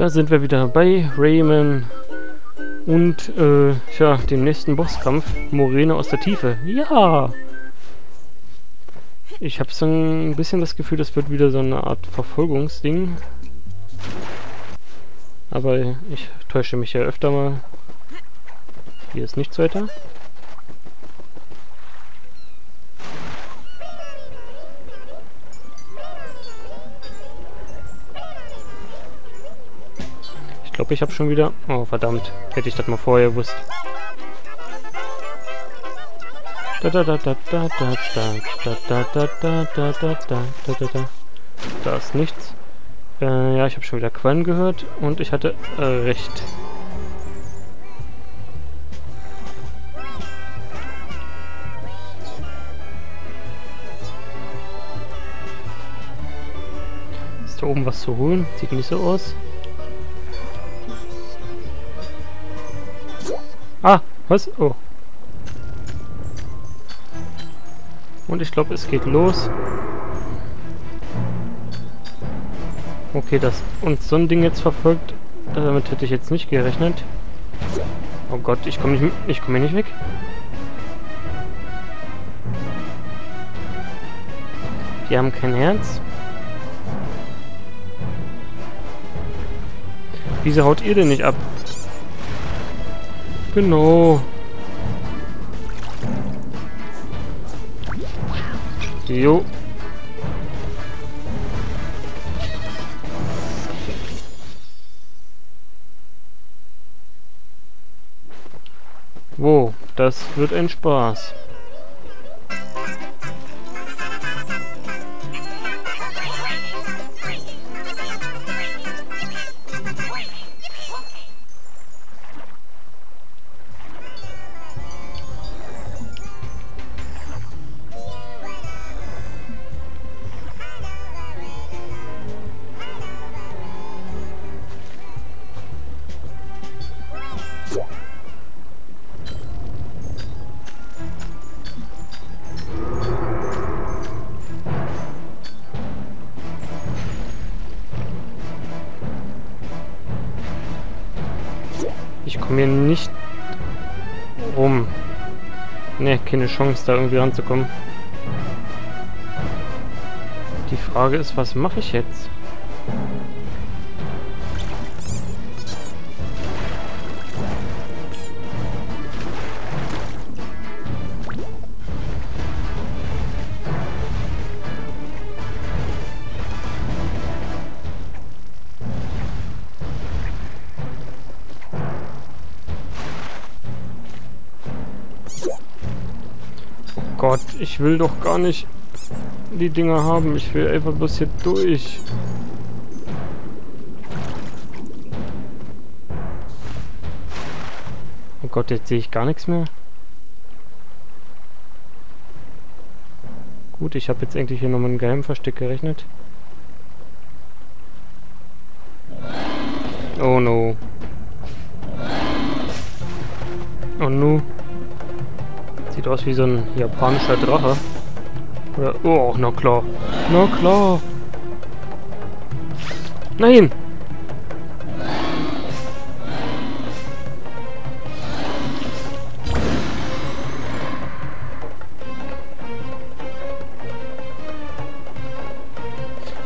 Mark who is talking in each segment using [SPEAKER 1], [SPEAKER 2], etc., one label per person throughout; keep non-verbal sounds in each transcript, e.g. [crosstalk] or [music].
[SPEAKER 1] Da sind wir wieder bei Rayman und äh, ja, dem nächsten Bosskampf, Morene aus der Tiefe. Ja! Ich habe so ein bisschen das Gefühl, das wird wieder so eine Art Verfolgungsding. Aber ich täusche mich ja öfter mal. Hier ist nichts weiter. Glaube, ich habe schon wieder... Oh, verdammt. Hätte ich das mal vorher gewusst. Da da da da da da da da da da da da da da da da ist nichts. Äh, ja, ich habe schon wieder Qualm gehört und ich hatte äh, recht. Ist da oben was zu holen? Sieht nicht so aus. Was? Oh. Und ich glaube, es geht los. Okay, dass uns so ein Ding jetzt verfolgt, damit hätte ich jetzt nicht gerechnet. Oh Gott, ich komme nicht, ich komme hier nicht weg. Die haben kein Herz. Wieso haut ihr denn nicht ab? Genau. Jo. Wo? Das wird ein Spaß. Keine Chance, da irgendwie ranzukommen. Die Frage ist, was mache ich jetzt? Ich will doch gar nicht die Dinger haben. Ich will einfach bloß hier durch. Oh Gott, jetzt sehe ich gar nichts mehr. Gut, ich habe jetzt eigentlich hier nochmal ein Geheimversteck gerechnet. Oh no. Oh no. Sieht aus wie so ein japanischer Drache. Oder, oh, na klar. Na klar. Nein!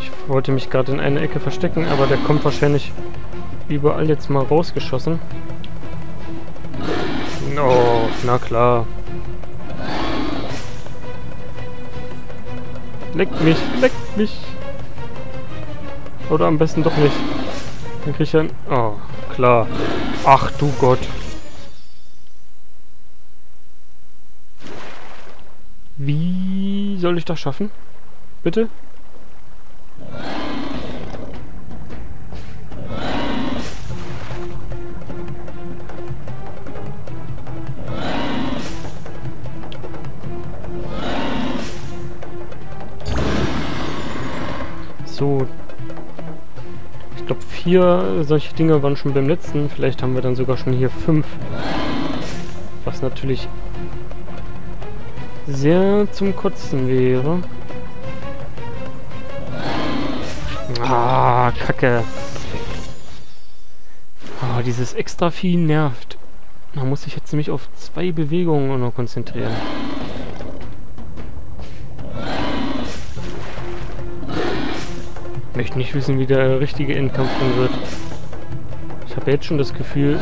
[SPEAKER 1] Ich wollte mich gerade in eine Ecke verstecken, aber der kommt wahrscheinlich überall jetzt mal rausgeschossen. Oh, na klar. Leck mich, leck mich. Oder am besten doch nicht. Dann krieg ich ein... Oh, klar. Ach du Gott. Wie soll ich das schaffen? Bitte? Vier solche Dinge waren schon beim letzten. Vielleicht haben wir dann sogar schon hier fünf. Was natürlich sehr zum Kotzen wäre. Ah, Kacke. Oh, dieses extra Vieh nervt. Man muss sich jetzt nämlich auf zwei Bewegungen nur konzentrieren. Möchte nicht wissen, wie der richtige Endkampf dann wird. Ich habe jetzt schon das Gefühl,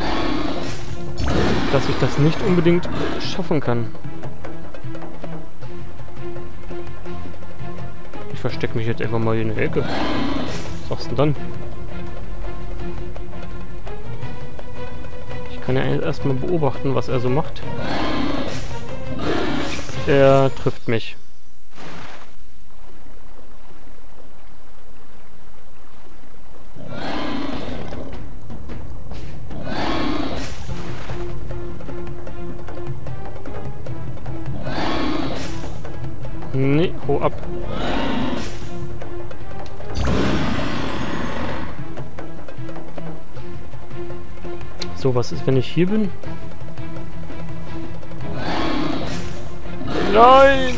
[SPEAKER 1] dass ich das nicht unbedingt schaffen kann. Ich verstecke mich jetzt einfach mal in der Ecke. Was sagst du denn dann? Ich kann ja erstmal beobachten, was er so macht. Er trifft mich. Nee, hau ab. So, was ist, wenn ich hier bin? Nein!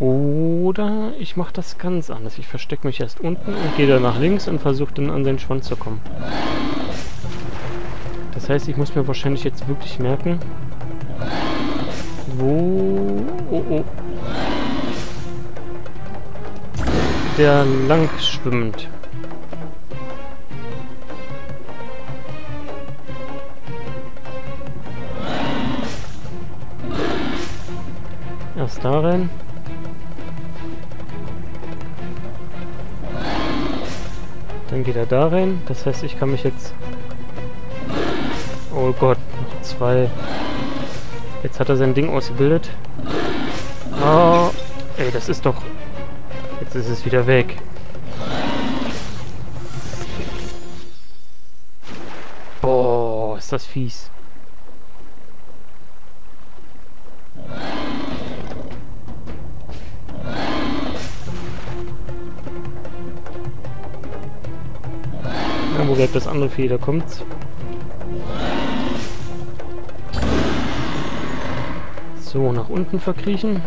[SPEAKER 1] Oder ich mache das ganz anders. Ich verstecke mich erst unten und gehe dann nach links und versuche dann an den Schwanz zu kommen. Das heißt, ich muss mir wahrscheinlich jetzt wirklich merken, wo... Oh, oh. Der lang schwimmend. Erst da rein. Dann geht er da rein. Das heißt, ich kann mich jetzt... Oh Gott, noch zwei... Jetzt hat er sein Ding ausgebildet. Oh, ey, das ist doch... Jetzt ist es wieder weg. Boah, ist das fies. Ja, wo bleibt das andere? Da kommt's. So, nach unten verkriechen.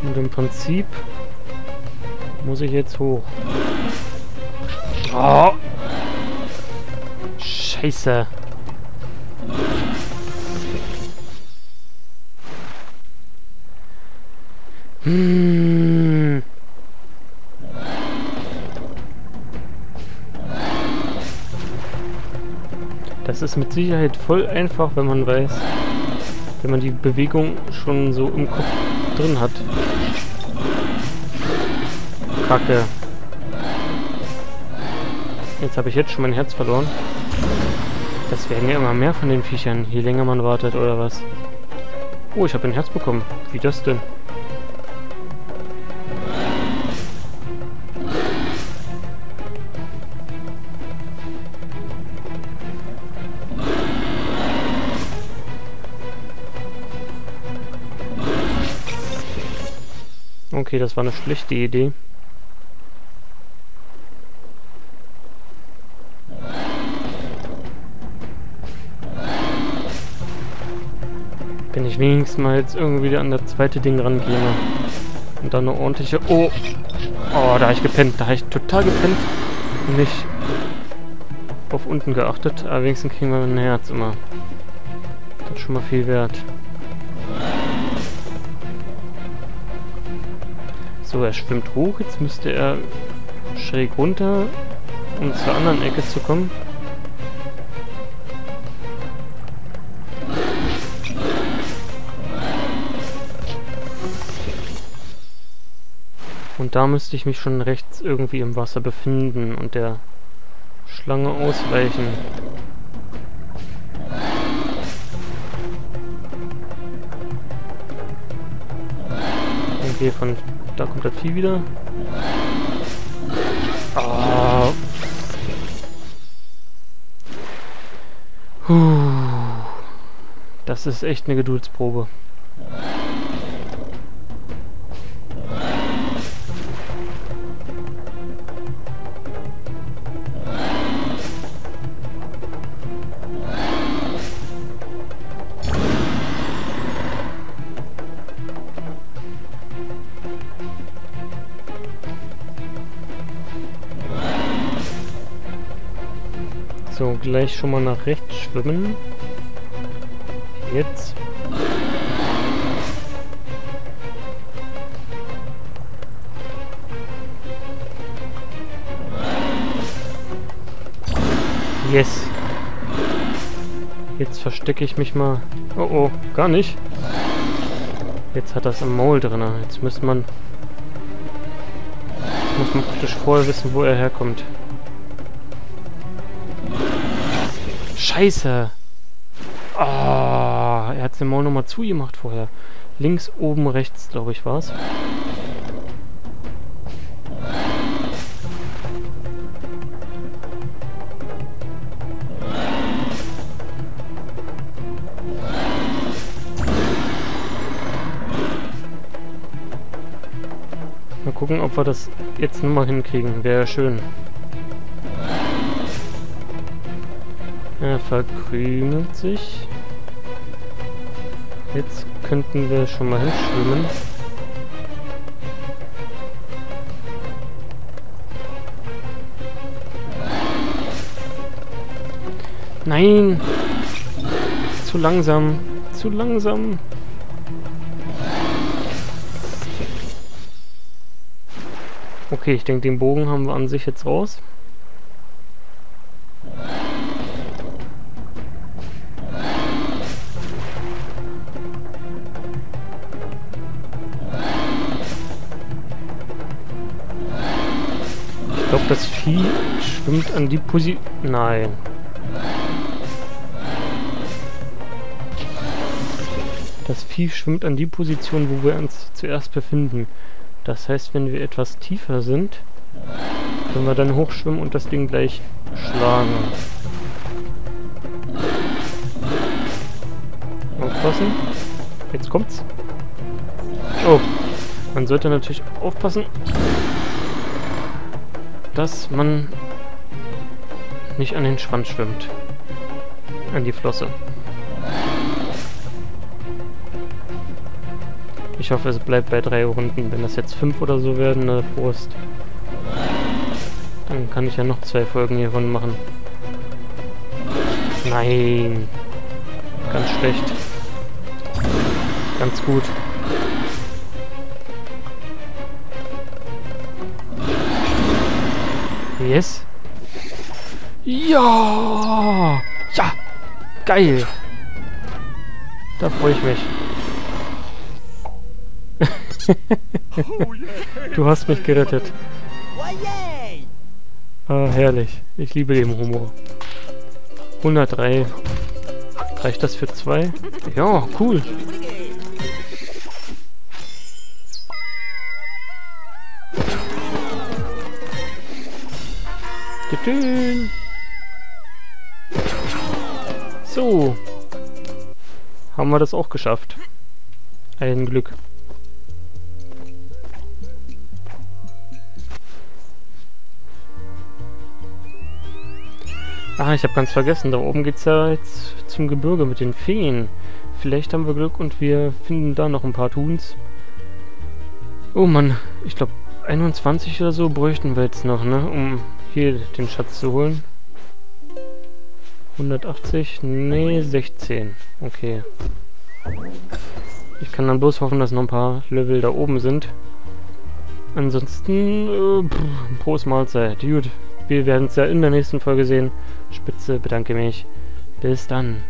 [SPEAKER 1] Und im Prinzip muss ich jetzt hoch. Oh. Scheiße. Hm. Das ist mit Sicherheit voll einfach, wenn man weiß, wenn man die Bewegung schon so im Kopf drin hat. Kacke. Jetzt habe ich jetzt schon mein Herz verloren. Das werden ja immer mehr von den Viechern, je länger man wartet, oder was? Oh, ich habe ein Herz bekommen. Wie das denn? Okay, das war eine schlechte Idee. Wenn ich wenigstens mal jetzt irgendwie an das zweite Ding rangehe. Und dann eine ordentliche... Oh! Oh, da habe ich gepennt. Da habe ich total gepennt. Nicht auf unten geachtet. Aber wenigstens kriegen wir ein Herz immer. Das ist schon mal viel wert. So, er schwimmt hoch. Jetzt müsste er schräg runter, um zur anderen Ecke zu kommen. Und da müsste ich mich schon rechts irgendwie im Wasser befinden und der Schlange ausweichen. Okay, von da kommt das Vieh wieder. Puh. Das ist echt eine Geduldsprobe. Gleich schon mal nach rechts schwimmen. Jetzt. Yes. Jetzt verstecke ich mich mal. Oh oh, gar nicht. Jetzt hat das im Maul drin. Jetzt muss man... Jetzt muss man praktisch vorher wissen, wo er herkommt. Scheiße! Oh, er hat den Maul nochmal zugemacht vorher. Links, oben, rechts, glaube ich, war es. Mal gucken, ob wir das jetzt nochmal hinkriegen. Wäre schön. Er verkrümelt sich. Jetzt könnten wir schon mal hinschwimmen. Nein! Zu langsam. Zu langsam. Okay, ich denke, den Bogen haben wir an sich jetzt raus. Das Vieh schwimmt an die Position... Nein. Das Vieh schwimmt an die Position, wo wir uns zuerst befinden. Das heißt, wenn wir etwas tiefer sind, können wir dann hochschwimmen und das Ding gleich schlagen. Aufpassen. Jetzt kommt's. Oh. Man sollte natürlich aufpassen, dass man nicht an den Schwanz schwimmt. An die Flosse. Ich hoffe, es bleibt bei drei Runden. Wenn das jetzt fünf oder so werden, eine Prost. Dann kann ich ja noch zwei Folgen hiervon machen. Nein. Ganz schlecht. Ganz gut. Yes. Ja! Ja! Geil! Da freue ich mich. [laughs] du hast mich gerettet. Ah, herrlich. Ich liebe den Humor. 103. Reicht das für zwei? Ja, cool. So. Haben wir das auch geschafft. Ein Glück. Ah, ich habe ganz vergessen. Da oben geht's ja jetzt zum Gebirge mit den Feen. Vielleicht haben wir Glück und wir finden da noch ein paar Tuns. Oh Mann, ich glaube 21 oder so bräuchten wir jetzt noch, ne? Um hier den Schatz zu holen. 180? Nee, 16. Okay. Ich kann dann bloß hoffen, dass noch ein paar Level da oben sind. Ansonsten, äh, Prost Mahlzeit. Gut, wir werden es ja in der nächsten Folge sehen. Spitze, bedanke mich. Bis dann.